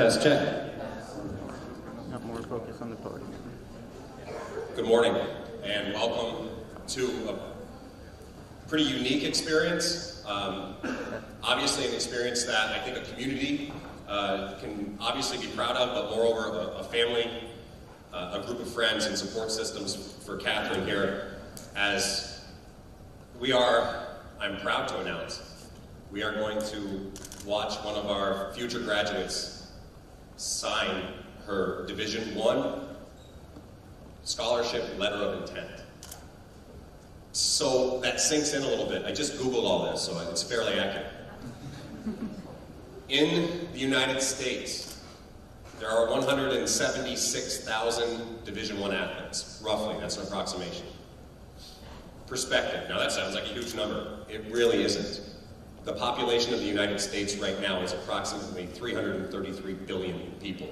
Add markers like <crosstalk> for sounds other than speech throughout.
Test, test, check. Not more focus on the podium. Good morning, and welcome to a pretty unique experience. Um, obviously, an experience that I think a community uh, can obviously be proud of, but moreover, a, a family, uh, a group of friends, and support systems for Kathryn here. As we are, I'm proud to announce, we are going to watch one of our future graduates sign her Division One scholarship letter of intent. So that sinks in a little bit. I just Googled all this, so it's fairly accurate. In the United States, there are 176,000 Division One athletes, roughly. That's an approximation. Perspective. Now that sounds like a huge number. It really isn't. The population of the United States right now is approximately 333 billion people.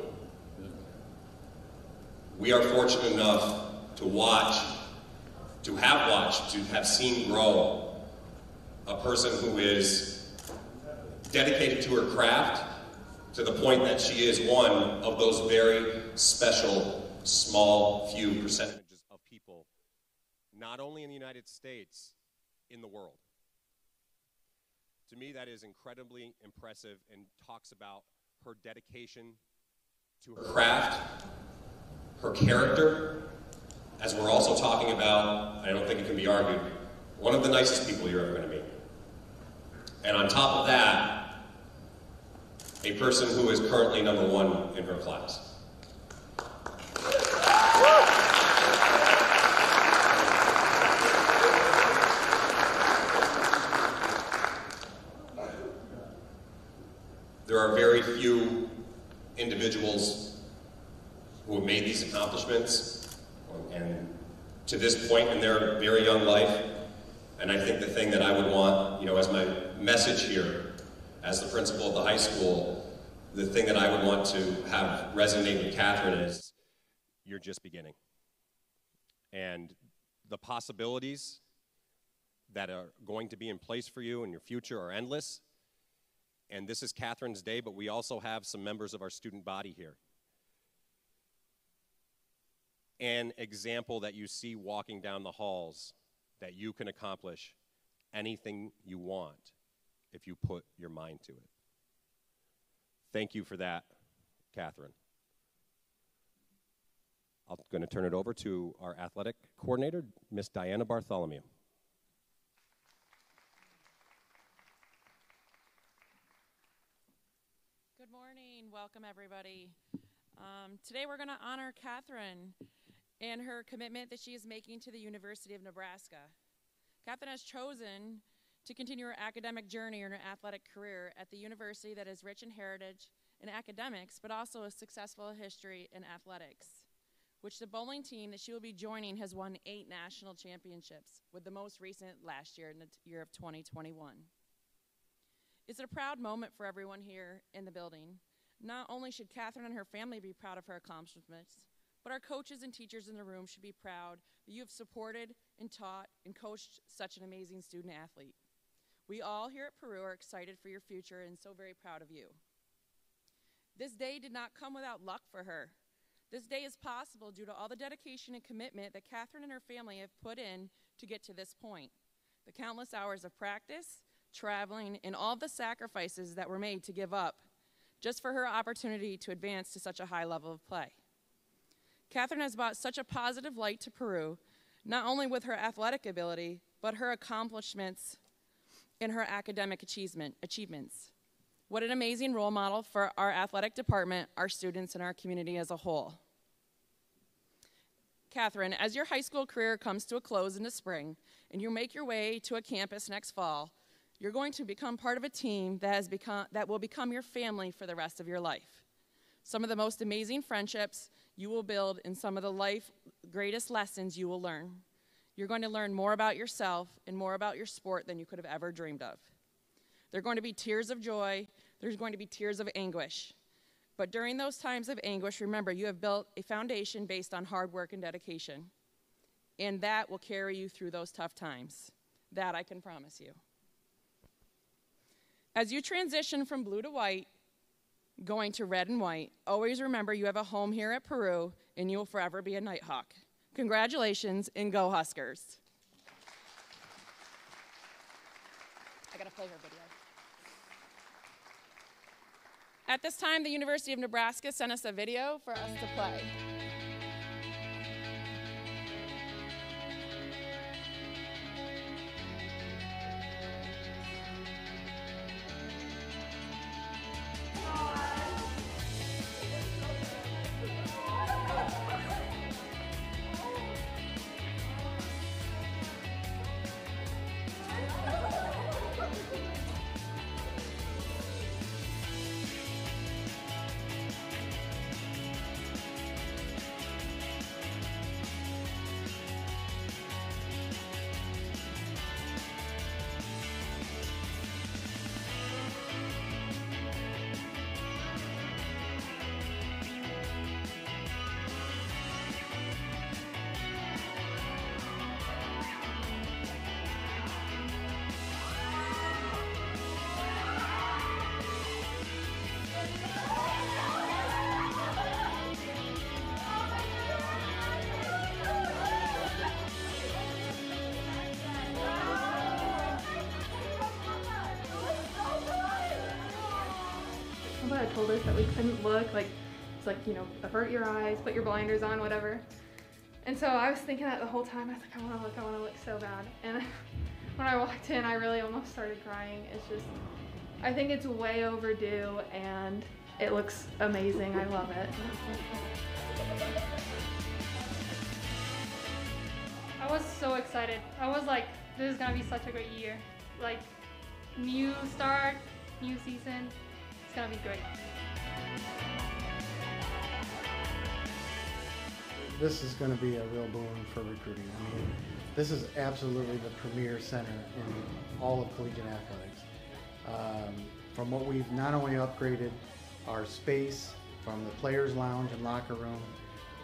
We are fortunate enough to watch, to have watched, to have seen grow a person who is dedicated to her craft to the point that she is one of those very special, small, few percentages of people, not only in the United States, in the world. To me, that is incredibly impressive and talks about her dedication to her craft, her character, as we're also talking about, I don't think it can be argued, one of the nicest people you're ever going to meet. And on top of that, a person who is currently number one in her class. Few individuals who have made these accomplishments and to this point in their very young life. And I think the thing that I would want, you know, as my message here as the principal of the high school, the thing that I would want to have resonate with Kathryn is you're just beginning. And the possibilities that are going to be in place for you in your future are endless. And this is Kathryn's day, but we also have some members of our student body here. An example that you see walking down the halls that you can accomplish anything you want if you put your mind to it. Thank you for that, Kathryn. I'm going to turn it over to our athletic coordinator, Miss Diana Bartholomew. Good morning. Welcome, everybody. Um, today, we're going to honor Kathryn and her commitment that she is making to the University of Nebraska. Kathryn has chosen to continue her academic journey and her athletic career at the university that is rich in heritage and academics, but also a successful history in athletics, which the bowling team that she will be joining has won eight national championships, with the most recent last year in the year of 2021. It's a proud moment for everyone here in the building. Not only should Kathryn and her family be proud of her accomplishments, but our coaches and teachers in the room should be proud that you have supported and taught and coached such an amazing student athlete. We all here at Peru are excited for your future and so very proud of you. This day did not come without luck for her. This day is possible due to all the dedication and commitment that Kathryn and her family have put in to get to this point. The countless hours of practice, traveling, and all the sacrifices that were made to give up just for her opportunity to advance to such a high level of play. Kathryn has brought such a positive light to Peru, not only with her athletic ability, but her accomplishments in her academic achievement, achievements. What an amazing role model for our athletic department, our students, and our community as a whole. Kathryn, as your high school career comes to a close in the spring and you make your way to a campus next fall, you're going to become part of a team that, has become, that will become your family for the rest of your life. Some of the most amazing friendships you will build and some of the life greatest lessons you will learn. You're going to learn more about yourself and more about your sport than you could have ever dreamed of. There are going to be tears of joy, there's going to be tears of anguish. But during those times of anguish, remember you have built a foundation based on hard work and dedication. And that will carry you through those tough times. That I can promise you. As you transition from blue to white, going to red and white. Always remember you have a home here at Peru, and you will forever be a Nighthawk. Congratulations, and go Huskers. I gotta play her video. At this time, the University of Nebraska sent us a video for us to play. Told us that we couldn't look, like, it's like, you know, avert your eyes, put your blinders on, whatever. And so I was thinking that the whole time. I was like, I want to look, I want to look so bad. And <laughs> when I walked in, I really almost started crying. It's just, I think it's way overdue and it looks amazing. I love it. I was so excited. I was like, this is gonna be such a great year. Like, new start, new season. It's gonna be great. this is going to be a real boon for recruiting. I mean, this is absolutely the premier center in all of collegiate athletics. Um, from what we've not only upgraded our space from the players' lounge and locker room,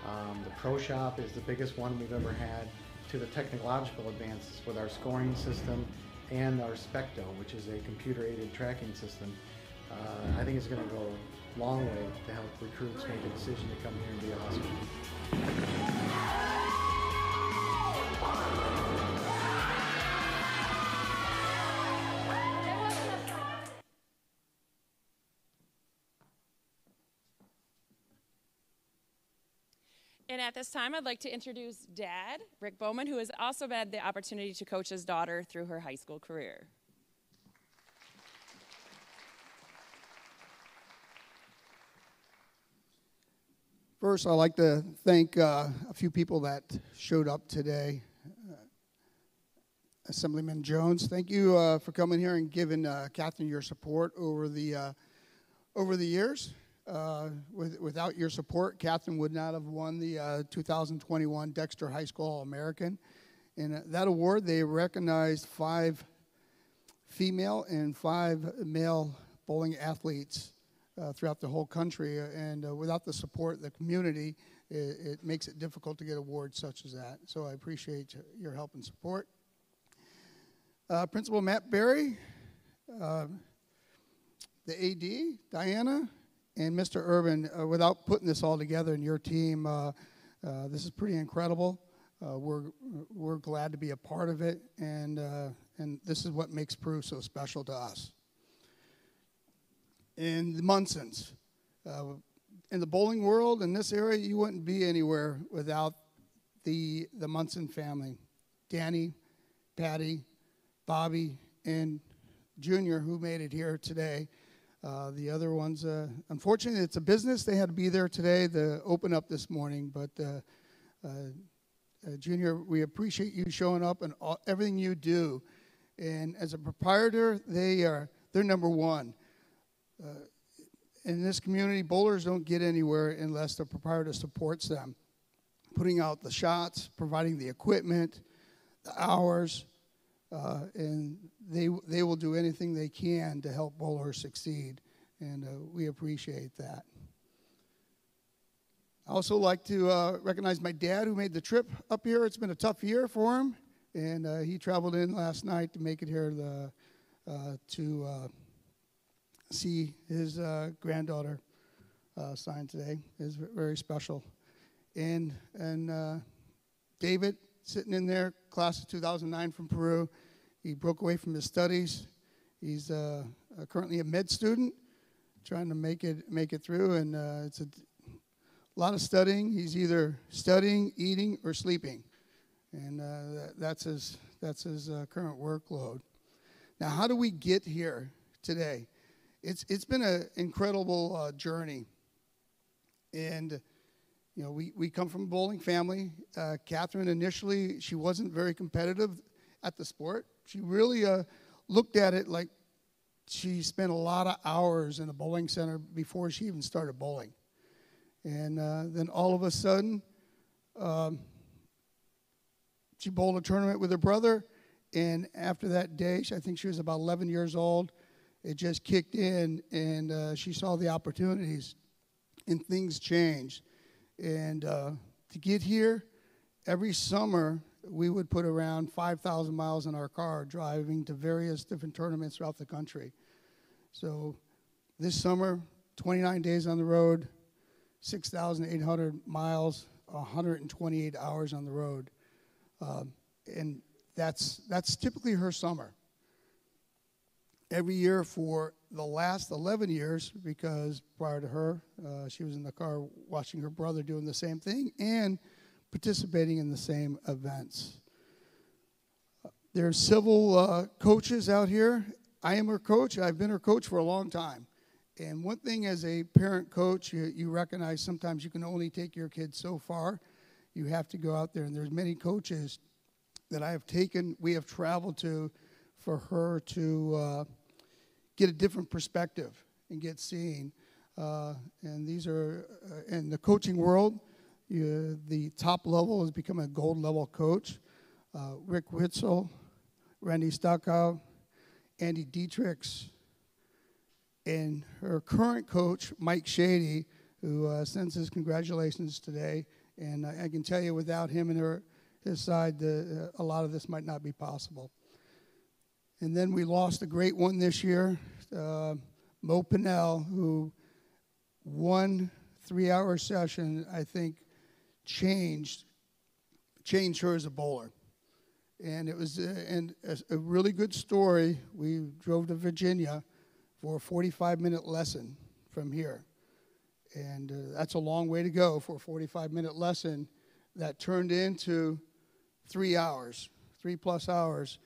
um, the pro shop is the biggest one we've ever had, to the technological advances with our scoring system and our Specto, which is a computer-aided tracking system. Uh, I think it's going to go a long way to help recruits make a decision to come here and be a Husker. And at this time, I'd like to introduce Dad, Rick Bowman, who has also had the opportunity to coach his daughter through her high school career. First, I'd like to thank uh, a few people that showed up today. Uh, Assemblyman Jones, thank you uh, for coming here and giving uh, Kathryn your support over the uh, over the years. Uh, with, without your support, Kathryn would not have won the 2021 Dexter High School All American. And that award, they recognized five female and five male bowling athletes uh, throughout the whole country. And uh, without the support of the community, it, it, makes it difficult to get awards such as that. So I appreciate your help and support. Uh, Principal Matt Berry, the AD, Diana, and Mr. Urban, uh, without putting this all together in your team, uh, uh, this is pretty incredible. we're, we're glad to be a part of it, and, and this is what makes Peru so special to us in the Munsons. Uh, in the bowling world, in this area, you wouldn't be anywhere without the, the Munson family. Danny, Patty, Bobby, and Junior, who made it here today. Uh, the other ones, uh, unfortunately, it's a business. They had to be there today to open up this morning. But uh, uh, uh, Junior, we appreciate you showing up and all, everything you do. And as a proprietor, they are they're number one. Uh, in this community, bowlers don't get anywhere unless the proprietor supports them, putting out the shots, providing the equipment, the hours, uh, and they they will do anything they can to help bowlers succeed, and uh, we appreciate that. I also like to uh, recognize my dad who made the trip up here. It's been a tough year for him, and uh, he traveled in last night to make it here the, uh, to see his uh, granddaughter uh, sign today. is very special. And and uh, David sitting in there, class of 2009 from Peru. He broke away from his studies. He's uh, uh, currently a med student, trying to make it make it through, and uh, it's a lot of studying. He's either studying, eating, or sleeping, and that, that's his that's his current workload. Now, how do we get here today? It's it's been an incredible uh, journey, and you know we, we come from a bowling family. Uh, Kathryn initially she wasn't very competitive at the sport. She really uh, looked at it like she spent a lot of hours in a bowling center before she even started bowling. And uh, then all of a sudden, um, she bowled a tournament with her brother. And after that day, I think she was about 11 years old, it just kicked in and uh, she saw the opportunities and things changed. And uh, to get here, every summer, we would put around 5,000 miles in our car driving to various different tournaments throughout the country. So this summer, 29 days on the road, 6,800 miles, 128 hours on the road. Um, and that's, that's typically her summer. Every year for the last 11 years, because prior to her, uh, she was in the car watching her brother doing the same thing and participating in the same events. There's civil uh, coaches out here. I am her coach. I've been her coach for a long time. And one thing as a parent coach, you, you recognize sometimes you can only take your kids so far. You have to go out there, and there's many coaches that I have taken, we have traveled to for her to uh, get a different perspective and get seen. Uh, and these are, uh, in the coaching world, you, the top level has become a gold level coach. Uh, Rick Witzel, Randy Stockow, Andy Dietrichs, and her current coach, Mike Shady, who uh, sends his congratulations today. And I, I, can tell you, without him and her, his side, the, uh, a lot of this might not be possible. And then we lost a great one this year, uh, Mo Pinel, who one three-hour session, I think, changed changed her as a bowler. And it was uh, and a, a, really good story. We drove to Virginia for a 45 minute lesson from here. And uh, that's a long way to go for a 45 minute lesson that turned into three hours, three plus hours.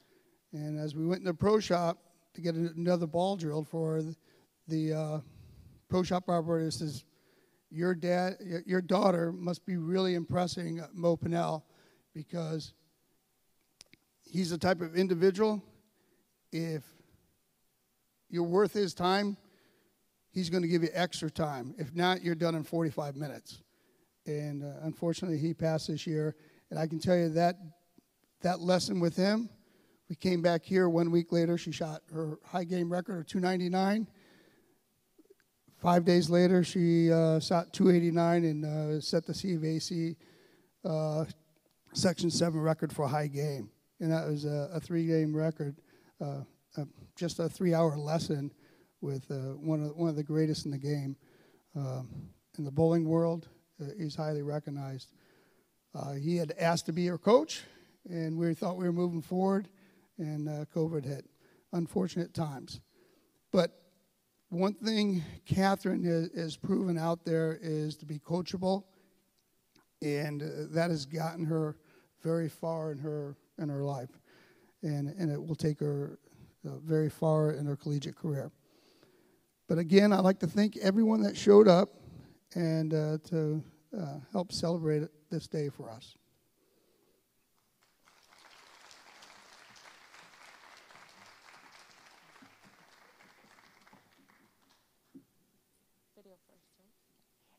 And as we went in the pro shop to get another ball drilled for the, uh, pro shop operator says, your dad, your daughter must be really impressing Mo Pinel because he's the type of individual. If you're worth his time, he's going to give you extra time. If not, you're done in 45 minutes. And uh, unfortunately, he passed this year. And I can tell you that that lesson with him. We came back here one week later. She shot her high game record of 299 Five days later, she uh, shot 289 and uh, set the CVAC uh, Section 7 record for high game. And that was a, a three game record, uh, just a three hour lesson with uh, one, of, one of the greatest in the game. Um, in the bowling world, uh, he's highly recognized. he had asked to be her coach, and we thought we were moving forward, and COVID hit. Unfortunate times. But one thing Kathryn has, has, proven out there is to be coachable, and uh, that has gotten her very far in her in her life, and and it will take her uh, very far in her collegiate career. But again, I'd like to thank everyone that showed up and uh, to uh, help celebrate this day for us.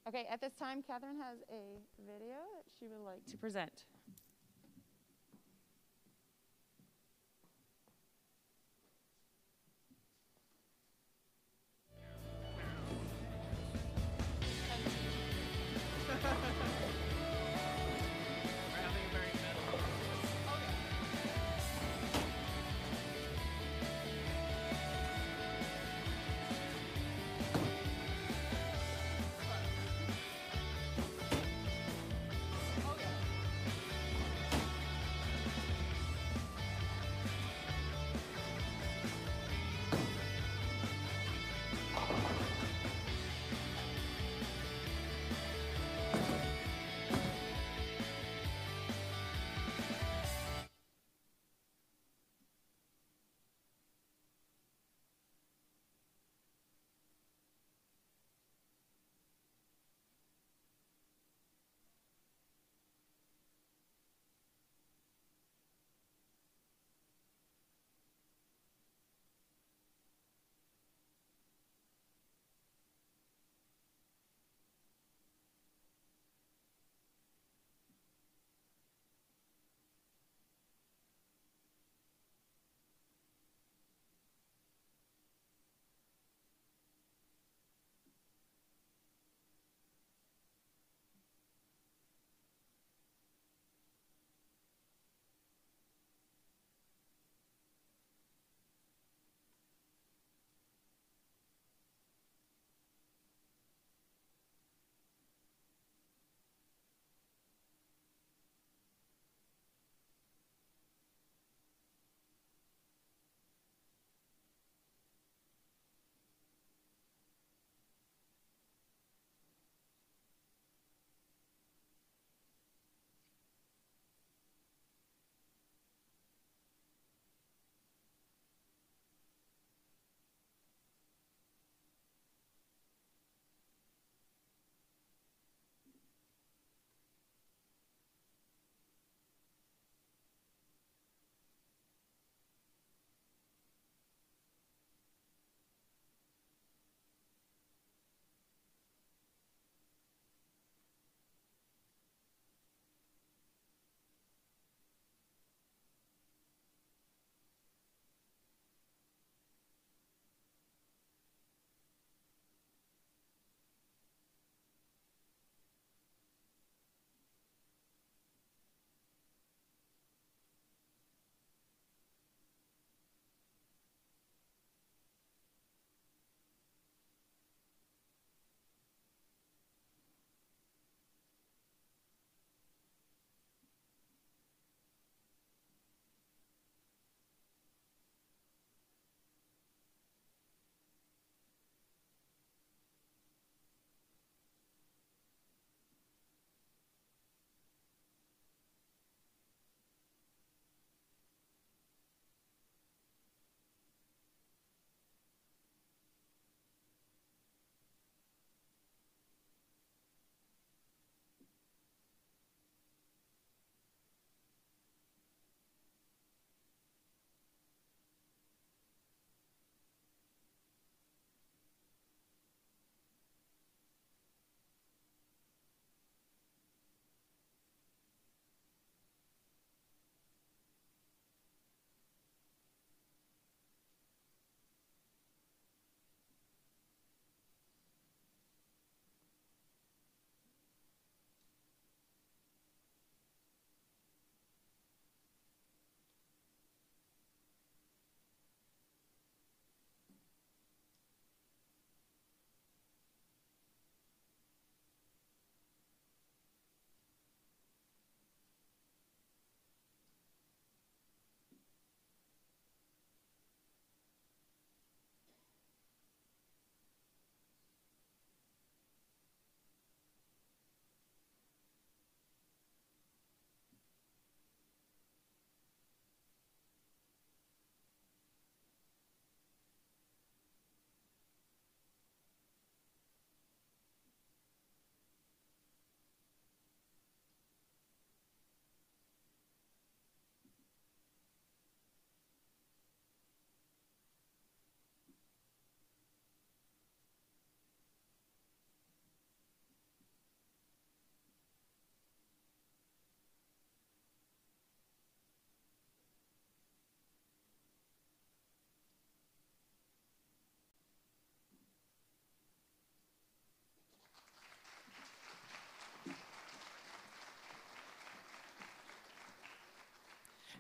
Okay, at this time, Kathryn has a video that she would like to present.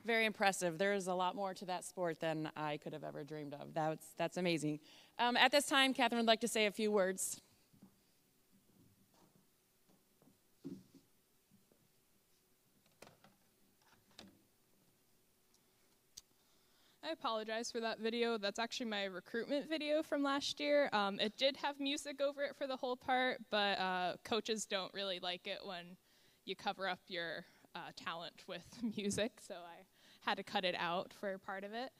Very impressive. There's a lot more to that sport than I could have ever dreamed of. That's, that's amazing. Um, at this time, Kathryn would like to say a few words. I apologize for that video. That's actually my recruitment video from last year. Um, it did have music over it for the whole part, but uh, coaches don't really like it when you cover up your uh, talent with <laughs> music, so I had to cut it out for part of it.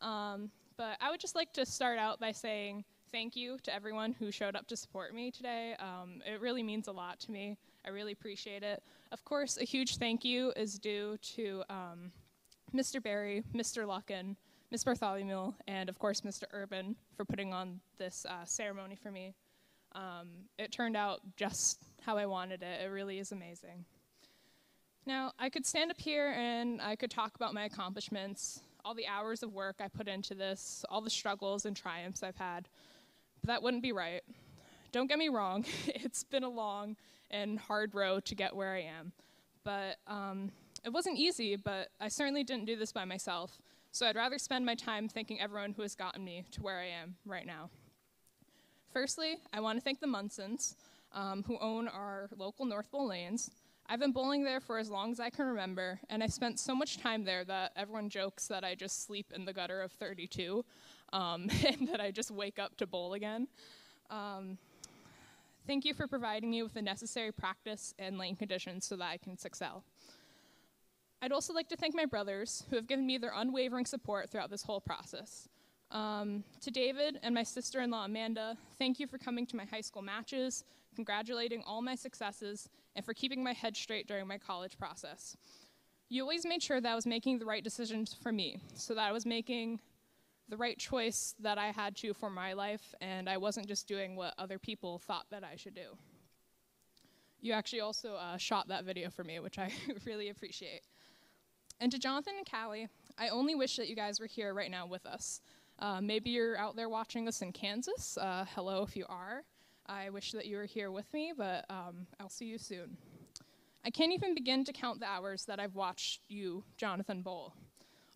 Um, but I would just like to start out by saying thank you to everyone who showed up to support me today. Um, it really means a lot to me. I really appreciate it. Of course, a huge thank you is due to um, Mr. Barry, Mr. Luckin, Ms. Bartholomew, and of course Mr. Urban for putting on this uh, ceremony for me. Um, it turned out just how I wanted it. It really is amazing. Now, I could stand up here and I could talk about my accomplishments, all the hours of work I put into this, all the struggles and triumphs I've had, but that wouldn't be right. Don't get me wrong, <laughs> it's been a long and hard road to get where I am. But um, it wasn't easy, but I certainly didn't do this by myself. So I'd rather spend my time thanking everyone who has gotten me to where I am right now. Firstly, I want to thank the Munsons, um, who own our local North Bowl lanes. I've been bowling there for as long as I can remember, and I spent so much time there that everyone jokes that I just sleep in the gutter of 32 um, <laughs> and that I just wake up to bowl again. Um, thank you for providing me with the necessary practice and lane conditions so that I can excel. I'd also like to thank my brothers who have given me their unwavering support throughout this whole process. Um, to David and my sister in law Amanda, thank you for coming to my high school matches, congratulating all my successes, and for keeping my head straight during my college process. You always made sure that I was making the right decisions for me, so that I was making the right choice that I had to for my life, and I wasn't just doing what other people thought that I should do. You actually also uh, shot that video for me, which I <laughs> really appreciate. And to Jonathan and Callie, I only wish that you guys were here right now with us. Uh, maybe you're out there watching us in Kansas. Uh, hello if you are. I wish that you were here with me, but um, I'll see you soon. I can't even begin to count the hours that I've watched you, Jonathan, bowl.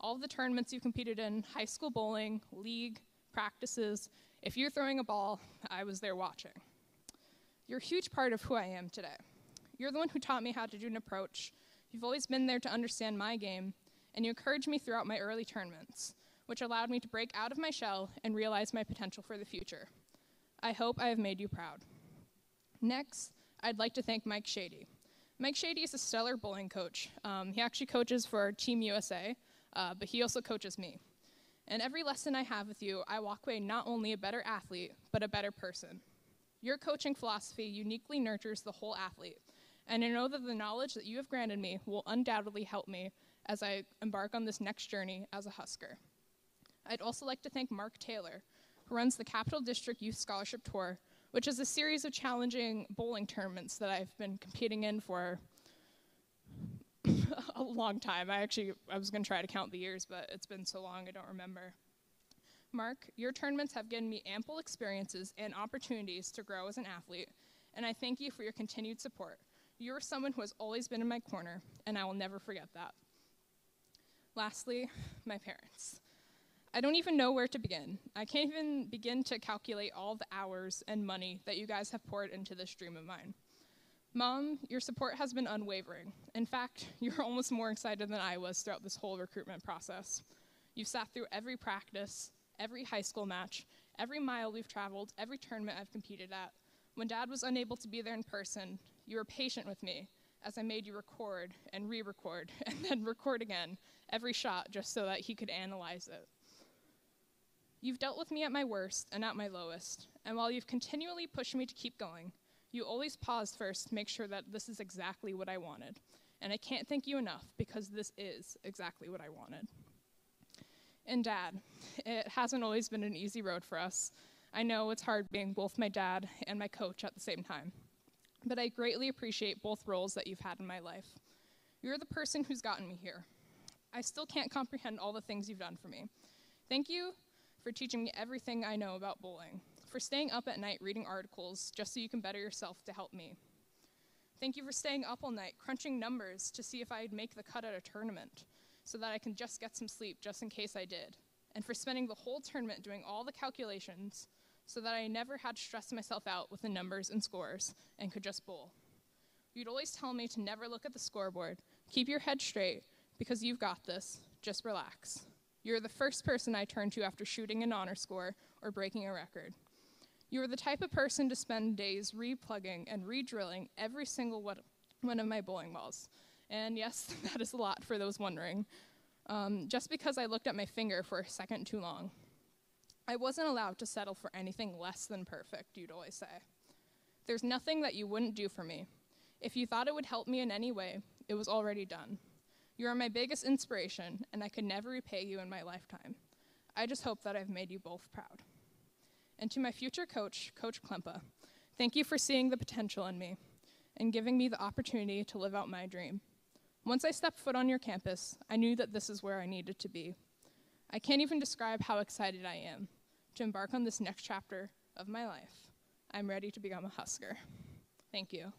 All of the tournaments you competed in, high school bowling, league, practices. If you're throwing a ball, I was there watching. You're a huge part of who I am today. You're the one who taught me how to do an approach, You've always been there to understand my game, and you encouraged me throughout my early tournaments, which allowed me to break out of my shell and realize my potential for the future. I hope I have made you proud. Next, I'd like to thank Mike Shady. Mike Shady is a stellar bowling coach. Um, he actually coaches for Team USA, uh, but he also coaches me. And every lesson I have with you, I walk away not only a better athlete, but a better person. Your coaching philosophy uniquely nurtures the whole athlete, and I know that the knowledge that you have granted me will undoubtedly help me as I embark on this next journey as a Husker. I'd also like to thank Mark Taylor, runs the Capital District Youth Scholarship Tour, which is a series of challenging bowling tournaments that I've been competing in for <laughs> a long time. I actually I was going to try to count the years, but it's been so long I don't remember. Mark, your tournaments have given me ample experiences and opportunities to grow as an athlete, and I thank you for your continued support. You're someone who has always been in my corner, and I will never forget that. Lastly, my parents. I don't even know where to begin. I can't even begin to calculate all the hours and money that you guys have poured into this dream of mine. Mom, your support has been unwavering. In fact, <laughs> you're almost more excited than I was throughout this whole recruitment process. You've sat through every practice, every high school match, every mile we've traveled, every tournament I've competed at. When dad was unable to be there in person, you were patient with me as I made you record and re record <laughs> and then record again every shot just so that he could analyze it. You've dealt with me at my worst and at my lowest, and while you've continually pushed me to keep going, you always pause first to make sure that this is exactly what I wanted. And I can't thank you enough because this is exactly what I wanted. And dad, it hasn't always been an easy road for us. I know it's hard being both my dad and my coach at the same time but I greatly appreciate both roles that you've had in my life. You're the person who's gotten me here. I still can't comprehend all the things you've done for me. Thank you for teaching me everything I know about bowling, for staying up at night reading articles just so you can better yourself to help me. Thank you for staying up all night, crunching numbers to see if I'd make the cut at a tournament. so that I can just get some sleep just in case I did, and for spending the whole tournament doing all the calculations so that I never had to stress myself out with the numbers and scores and could just bowl. You'd always tell me to never look at the scoreboard, keep your head straight, because you've got this, just relax. You're the first person I turn to after shooting an honor score or breaking a record. You are the type of person to spend days replugging and re-drilling every single one of my bowling balls. And yes, <laughs> that is a lot for those wondering. Um, just because I looked at my finger for a second too long. I wasn't allowed to settle for anything less than perfect, you'd always say. There's nothing that you wouldn't do for me. If you thought it would help me in any way, it was already done. You are my biggest inspiration, and I could never repay you in my lifetime. I just hope that I've made you both proud. And to my future coach, Coach Klempa, thank you for seeing the potential in me and giving me the opportunity to live out my dream. Once I stepped foot on your campus, I knew that this is where I needed to be. I can't even describe how excited I am to embark on this next chapter of my life. I'm ready to become a Husker. Thank you.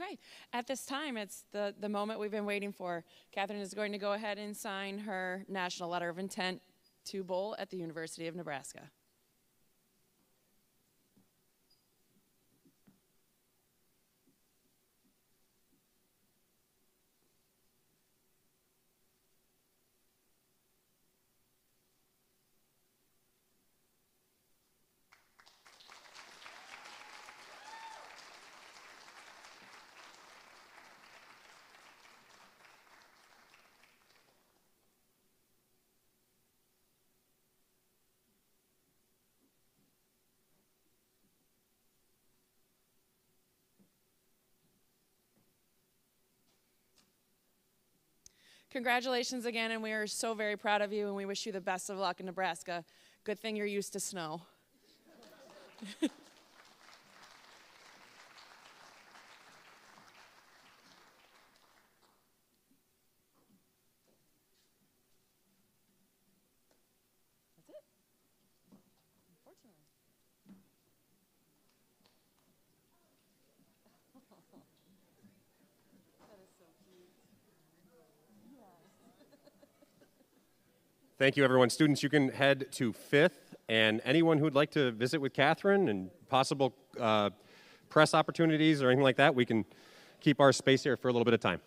Okay, at this time, it's the, the moment we've been waiting for. Kathryn is going to go ahead and sign her national letter of intent to bowl at the University of Nebraska. Congratulations again, and we are so very proud of you, and we wish you the best of luck in Nebraska. Good thing you're used to snow. <laughs> Thank you, everyone. Students, you can head to Fifth, and anyone who'd like to visit with Kathryn and possible uh, press opportunities or anything like that, we can keep our space here for a little bit of time.